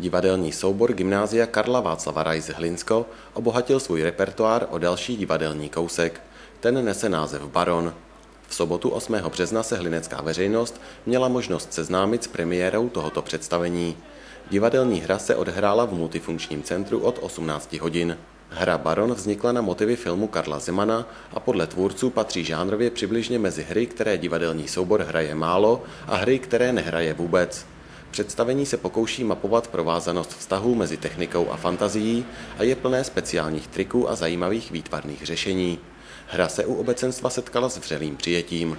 Divadelní soubor Gymnázia Karla Václava Rajz Hlinsko obohatil svůj repertoár o další divadelní kousek. Ten nese název Baron. V sobotu 8. března se hlinecká veřejnost měla možnost seznámit s premiérou tohoto představení. Divadelní hra se odhrála v multifunkčním centru od 18 hodin. Hra Baron vznikla na motivy filmu Karla Zemana a podle tvůrců patří žánrově přibližně mezi hry, které divadelní soubor hraje málo a hry, které nehraje vůbec. Představení se pokouší mapovat provázanost vztahů mezi technikou a fantazií a je plné speciálních triků a zajímavých výtvarných řešení. Hra se u obecenstva setkala s vřelým přijetím.